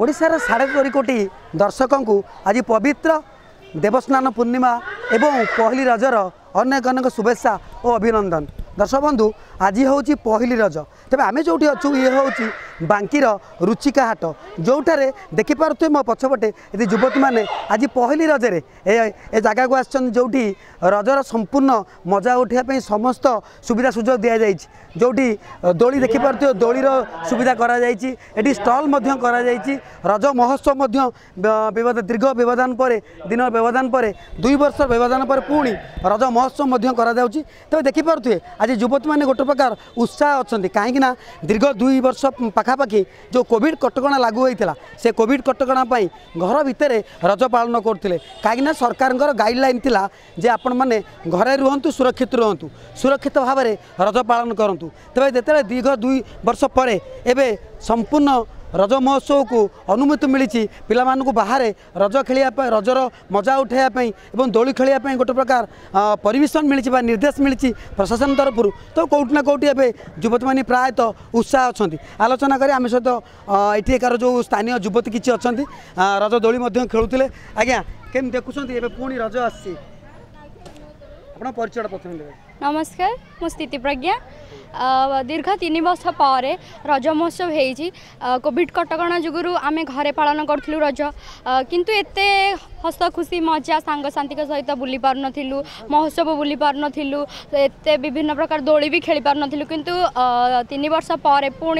ଓଡ଼ିଶାର ସାଢ଼େ ଚାରି କୋଟି ଦର୍ଶକଙ୍କୁ ଆଜି ପବିତ୍ର ଦେବସ୍ନାନ ପୂର୍ଣ୍ଣିମା ଏବଂ ପହିଲି ରଜର ଅନେକ ଅନେକ ଶୁଭେଚ୍ଛା ଓ ଅଭିନନ୍ଦନ ଦର୍ଶକ ବନ୍ଧୁ ଆଜି ହେଉଛି ପହିଲି ରଜ ତେବେ ଆମେ ଯେଉଁଠି ଅଛୁ ଇଏ ହେଉଛି ବାଙ୍କିର ରୁଚିକା ହାଟ ଯେଉଁଠାରେ ଦେଖିପାରୁଥିବେ ମୋ ପଛପଟେ ଏଠି ଯୁବତୀମାନେ ଆଜି ପହିଲି ରଜରେ ଏ ଏ ଜାଗାକୁ ଆସିଛନ୍ତି ଯେଉଁଠି ରଜର ସମ୍ପୂର୍ଣ୍ଣ ମଜା ଉଠାଇବା ପାଇଁ ସମସ୍ତ ସୁବିଧା ସୁଯୋଗ ଦିଆଯାଇଛି ଯେଉଁଠି ଦୋଳି ଦେଖିପାରୁଥିବେ ଦୋଳିର ସୁବିଧା କରାଯାଇଛି ଏଠି ଷ୍ଟଲ୍ ମଧ୍ୟ କରାଯାଇଛି ରଜ ମହୋତ୍ସବ ମଧ୍ୟ ଦୀର୍ଘ ବ୍ୟବଧାନ ପରେ ଦିନ ବ୍ୟବଧାନ ପରେ ଦୁଇ ବର୍ଷ ବ୍ୟବଧାନ ପରେ ପୁଣି ରଜ ମହୋତ୍ସବ ମଧ୍ୟ କରାଯାଉଛି ତେବେ ଦେଖିପାରୁଥିବେ ଆଜି ଯୁବତୀମାନେ ଗୋଟେ ପ୍ରକାର ଉତ୍ସାହ ଅଛନ୍ତି କାହିଁକିନା ଦୀର୍ଘ ଦୁଇ ବର୍ଷ ପାଖା ପାଖାପାଖି ଯେଉଁ କୋଭିଡ଼ କଟକଣା ଲାଗୁ ହୋଇଥିଲା ସେ କୋଭିଡ଼ କଟକଣା ପାଇଁ ଘର ଭିତରେ ରଜ ପାଳନ କରୁଥିଲେ କାହିଁକିନା ସରକାରଙ୍କର ଗାଇଡ଼ଲାଇନ୍ ଥିଲା ଯେ ଆପଣମାନେ ଘରେ ରୁହନ୍ତୁ ସୁରକ୍ଷିତ ରୁହନ୍ତୁ ସୁରକ୍ଷିତ ଭାବରେ ରଜ ପାଳନ କରନ୍ତୁ ତେବେ ଯେତେବେଳେ ଦୀର୍ଘ ଦୁଇ ବର୍ଷ ପରେ ଏବେ ସମ୍ପୂର୍ଣ୍ଣ ରଜ ମହୋତ୍ସବକୁ ଅନୁମତି ମିଳିଛି ପିଲାମାନଙ୍କୁ ବାହାରେ ରଜ ଖେଳିବା ପାଇଁ ରଜର ମଜା ଉଠାଇବା ପାଇଁ ଏବଂ ଦୋଳି ଖେଳିବା ପାଇଁ ଗୋଟେ ପ୍ରକାର ପରିମିଶନ ମିଳିଛି ବା ନିର୍ଦ୍ଦେଶ ମିଳିଛି ପ୍ରଶାସନ ତରଫରୁ ତ କେଉଁଠି ନା କେଉଁଠି ଏବେ ଯୁବତୀମାନେ ପ୍ରାୟତଃ ଉତ୍ସାହ ଅଛନ୍ତି ଆଲୋଚନା କରି ଆମେ ସହିତ ଏଠି ଏକାର ଯେଉଁ ସ୍ଥାନୀୟ ଯୁବତୀ କିଛି ଅଛନ୍ତି ରଜ ଦୋଳି ମଧ୍ୟ ଖେଳୁଥିଲେ ଆଜ୍ଞା କେମିତି ଦେଖୁଛନ୍ତି ଏବେ ପୁଣି ରଜ ଆସିଛି ଆପଣ ପରିଚୟଟା ପ୍ରଥମେ ଦେବେ নমস্কার মু স্থিতি প্রজ্ঞা দীর্ঘ তিন বর্ষ পরে রজ মহোৎসব হয়েছি কোভিড কটকা যোগুর আমি ঘরে পাাল করুলু রজ কিন্তু এতে হস খুশি মজা সাংসাথী সহিত বুলি পারু মহোৎসব বুলি পারু এতে বিভিন্ন প্রকার দোলি বি খেলি পারু কিন্তু তিন বর্ষ পরে পুঁ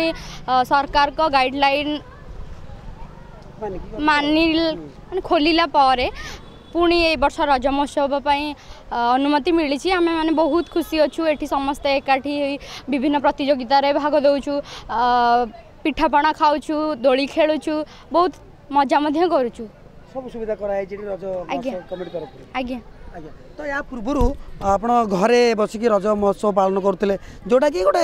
সরকার গাইডলাইন মানিল মানে খোলা পরে ପୁଣି ଏଇ ବର୍ଷ ରଜ ମହୋତ୍ସବ ପାଇଁ ଅନୁମତି ମିଳିଛି ଆମେମାନେ ବହୁତ ଖୁସି ଅଛୁ ଏଠି ସମସ୍ତେ ଏକାଠି ହୋଇ ବିଭିନ୍ନ ପ୍ରତିଯୋଗିତାରେ ଭାଗ ଦେଉଛୁ ପିଠାପଣା ଖାଉଛୁ ଦୋଳି ଖେଳୁଛୁ ବହୁତ ମଜା ମଧ୍ୟ କରୁଛୁ ସବୁ ସୁବିଧା କରାଯାଇଛି ରଜ କମିଟି ତରଫରୁ ଆଜ୍ଞା ଆଜ୍ଞା ତ ଏହା ପୂର୍ବରୁ ଆପଣ ଘରେ ବସିକି ରଜ ମହୋତ୍ସବ ପାଳନ କରୁଥିଲେ ଯେଉଁଟାକି ଗୋଟେ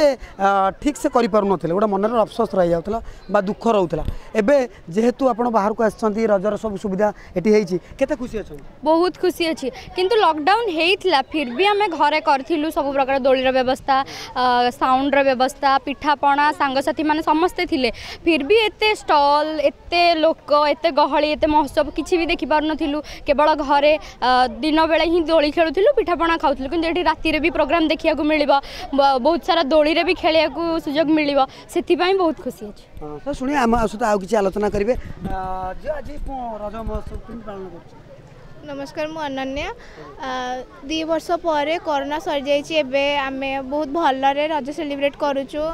ଠିକ୍ ସେ କରିପାରୁନଥିଲେ ଗୋଟେ ମନରେ ଅଫସୋସ ରହିଯାଉଥିଲା ବା ଦୁଃଖ ରହୁଥିଲା ଏବେ ଯେହେତୁ ଆପଣ ବାହାରକୁ ଆସିଛନ୍ତି ରଜର ସବୁ ସୁବିଧା ଏଠି ହେଇଛି କେତେ ଖୁସି ଅଛନ୍ତି ବହୁତ ଖୁସି ଅଛି କିନ୍ତୁ ଲକଡାଉନ୍ ହେଇଥିଲା ଫିର୍ ବି ଆମେ ଘରେ କରିଥିଲୁ ସବୁ ପ୍ରକାର ଦୋଳିର ବ୍ୟବସ୍ଥା ସାଉଣ୍ଡର ବ୍ୟବସ୍ଥା ପିଠାପଣା ସାଙ୍ଗସାଥିମାନେ ସମସ୍ତେ ଥିଲେ ଫିର୍ ବି ଏତେ ଷ୍ଟଲ୍ ଏତେ ଲୋକ ଏତେ ଗହଳି ଏତେ ମହୋତ୍ସବ କିଛି ବି ଦେଖିପାରୁନଥିଲୁ କେବଳ ଘରେ ଦିନ ବେଳେ ହିଁ ଦୋଳି ଖେଳୁଥିଲୁ ପିଠାପଣା ଖାଉଥିଲୁ କିନ୍ତୁ ଏଠି ରାତିରେ ବି ପ୍ରୋଗ୍ରାମ୍ ଦେଖିବାକୁ ମିଳିବ ବହୁତ ସାରା ଦୋଳିରେ ବି ଖେଳିବାକୁ ସୁଯୋଗ ମିଳିବ ସେଥିପାଇଁ ବହୁତ ଖୁସି ଅଛି ଶୁଣି ଆମ ସହିତ ଆଉ କିଛି ଆଲୋଚନା କରିବେ ଆଜି ରଜ ମହୋତ୍ସବ କେମିତି ପାଳନ କରୁଛନ୍ତି ନମସ୍କାର ମୁଁ ଅନନ୍ୟା ଦୁଇ ବର୍ଷ ପରେ କରୋନା ସରିଯାଇଛି ଏବେ ଆମେ ବହୁତ ଭଲରେ ରଜ ସେଲିବ୍ରେଟ୍ କରୁଛୁ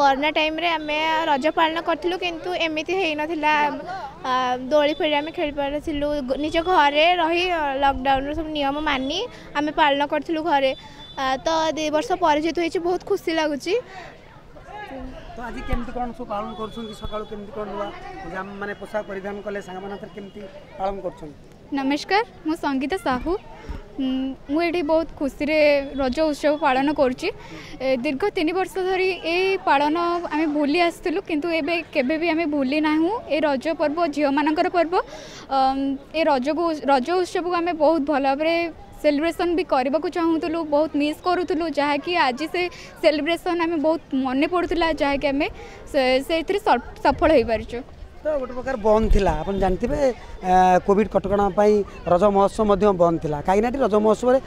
କରୋନା ଟାଇମ୍ରେ ଆମେ ରଜ ପାଳନ କରିଥିଲୁ କିନ୍ତୁ ଏମିତି ହେଇନଥିଲା ଦୋଳି ଫୋଳି ଆମେ ଖେଳିପାରୁ ଥିଲୁ ନିଜ ଘରେ ରହି ଲକଡାଉନର ସବୁ ନିୟମ ମାନି ଆମେ ପାଳନ କରିଥିଲୁ ଘରେ ତ ଦୁଇ ବର୍ଷ ପରେ ଯେହେତୁ ହେଇଛି ବହୁତ ଖୁସି ଲାଗୁଛି ତ ଆଜି କେମିତି କ'ଣ ସବୁ ପାଳନ କରୁଛନ୍ତି ସକାଳୁ କେମିତି କ'ଣ ନୂଆ ମାନେ ପୋଷାକ ପରିଧାନ କଲେ ସାଙ୍ଗମାନଙ୍କ କେମିତି ପାଳନ କରୁଛନ୍ତି ନମସ୍କାର ମୁଁ ସଙ୍ଗୀତା ସାହୁ ମୁଁ ଏଠି ବହୁତ ଖୁସିରେ ରଜ ଉତ୍ସବ ପାଳନ କରୁଛି ଦୀର୍ଘ ତିନି ବର୍ଷ ଧରି ଏ ପାଳନ ଆମେ ଭୁଲି ଆସିଥିଲୁ କିନ୍ତୁ ଏବେ କେବେ ବି ଆମେ ଭୁଲି ନାହୁଁ ଏ ରଜ ପର୍ବ ଝିଅମାନଙ୍କର ପର୍ବ ଏ ରଜକୁ ରଜ ଉତ୍ସବକୁ ଆମେ ବହୁତ ଭଲ ଭାବରେ सेलिब्रेसन भी करने को चाहूल बहुत मिस करूँ जहाँकि आज से सेलिब्रेसन आम बहुत मन पड़ूला जहाँकि आम से सफल हो पार्चु ତ ଗୋଟେ ପ୍ରକାର ବନ୍ଦ ଥିଲା ଆପଣ ଜାଣିଥିବେ କୋଭିଡ଼ କଟକଣା ପାଇଁ ରଜ ମହୋତ୍ସବ ମଧ୍ୟ ବନ୍ଦ ଥିଲା କାହିଁକିନା ଏଠି ରଜ ମହୋତ୍ସବରେ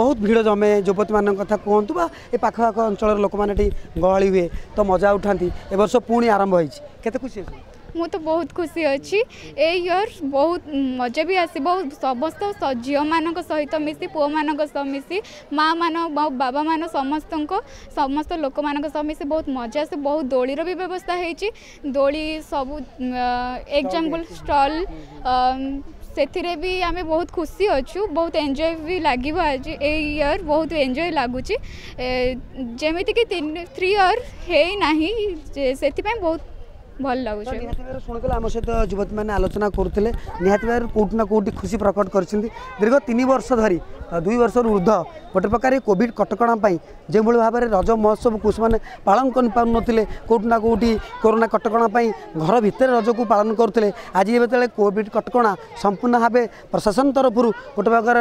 ବହୁତ ଭିଡ଼ ଜମେ ଯୁବତୀମାନଙ୍କ କଥା କୁହନ୍ତୁ ବା ଏ ପାଖଆଖ ଅଞ୍ଚଳର ଲୋକମାନେ ଏଠି ଗହଳି ହୁଏ ତ ମଜା ଉଠାନ୍ତି ଏ ବର୍ଷ ପୁଣି ଆରମ୍ଭ ହୋଇଛି କେତେ ଖୁସି ଅଛି मुत तो बहुत खुशी अच्छी ए इयर बहुत मजा भी आसब समस्त झील मान सहित मिसी पुह मान मिसी माँ मान बाबा मान समस्त समस्त लोक मान मिसी बहुत मजा आस बहुत दोलीर भी व्यवस्था हो दोली सब एग्जाम्पल स्टल से भी आम बहुत खुशी अच्छु बहुत एंजय भी लगे आज ए इयर बहुत एंजय लगुच्छे जमीती कि थ्री इयर है ना से बहुत ଭଲ ଲାଗୁଛି ଶୁଣୁଥିଲେ ଆମ ସହିତ ଯୁବତୀମାନେ ଆଲୋଚନା କରୁଥିଲେ ନିହାତି ଭାବରେ କେଉଁଠି ନା କେଉଁଠି ଖୁସି ପ୍ରକଟ କରିଛନ୍ତି ଦୀର୍ଘ ତିନି ବର୍ଷ ଧରି ଦୁଇ ବର୍ଷରୁ ଉର୍ଦ୍ଧ୍ୱ ଗୋଟେ ପ୍ରକାର କୋଭିଡ଼ କଟକଣା ପାଇଁ ଯେଉଁଭଳି ଭାବରେ ରଜ ମହୋତ୍ସବକୁ ସେମାନେ ପାଳନ କରିପାରୁନଥିଲେ କେଉଁଠି ନା କେଉଁଠି କରୋନା କଟକଣା ପାଇଁ ଘର ଭିତରେ ରଜକୁ ପାଳନ କରୁଥିଲେ ଆଜି ଯେତେବେଳେ କୋଭିଡ଼ କଟକଣା ସମ୍ପୂର୍ଣ୍ଣ ଭାବେ ପ୍ରଶାସନ ତରଫରୁ ଗୋଟେ ପ୍ରକାର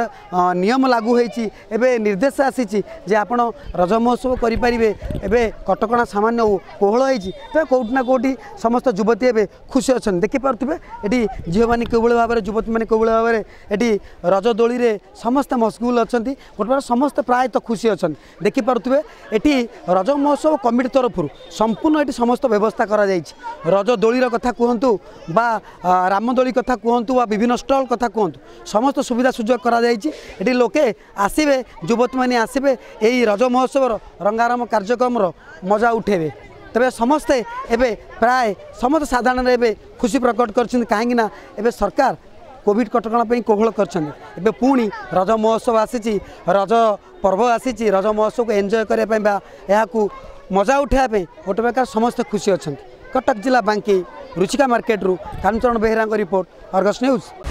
ନିୟମ ଲାଗୁ ହୋଇଛି ଏବେ ନିର୍ଦ୍ଦେଶ ଆସିଛି ଯେ ଆପଣ ରଜ ମହୋତ୍ସବ କରିପାରିବେ ଏବେ କଟକଣା ସାମାନ୍ୟ କୋହଳ ହୋଇଛି ତେବେ କେଉଁଠି ନା କେଉଁଠି ସମସ୍ତ ଯୁବତୀ ଏବେ ଖୁସି ଅଛନ୍ତି ଦେଖିପାରୁଥିବେ ଏଠି ଝିଅମାନେ କିଭଳି ଭାବରେ ଯୁବତୀମାନେ କିଭଳି ଭାବରେ ଏଠି ରଜଦୋଳିରେ ସମସ୍ତେ ମସଗୁଲ ଅଛନ୍ତି ଗୋଟେ ପ୍ରକାର ସମସ୍ତେ ପ୍ରାୟତଃ ଖୁସି ଅଛନ୍ତି ଦେଖିପାରୁଥିବେ ଏଠି ରଜ ମହୋତ୍ସବ କମିଟି ତରଫରୁ ସମ୍ପୂର୍ଣ୍ଣ ଏଠି ସମସ୍ତ ବ୍ୟବସ୍ଥା କରାଯାଇଛି ରଜଦୋଳିର କଥା କୁହନ୍ତୁ ବା ରାମଦୋଳି କଥା କୁହନ୍ତୁ ବା ବିଭିନ୍ନ ଷ୍ଟଲ୍ କଥା କୁହନ୍ତୁ ସମସ୍ତ ସୁବିଧା ସୁଯୋଗ କରାଯାଇଛି ଏଠି ଲୋକେ ଆସିବେ ଯୁବତୀମାନେ ଆସିବେ ଏହି ରଜ ମହୋତ୍ସବର ରଙ୍ଗାରଙ୍ଗ କାର୍ଯ୍ୟକ୍ରମର ମଜା ଉଠେଇବେ तपाईँ एबे प्राय समस्त साधारण खुशी प्रकट गरिभिड कटकै कोहल गरिन्छ रज महोत्सव आसि रज पर्व आसि रज पई बा गर् मजा उठाइप गएर समस्त खुशी अछन कटक जाला बांकी रुचिका मार्केट रु काचरण बेहेराको रिपोर्ट अर्गस न्यूज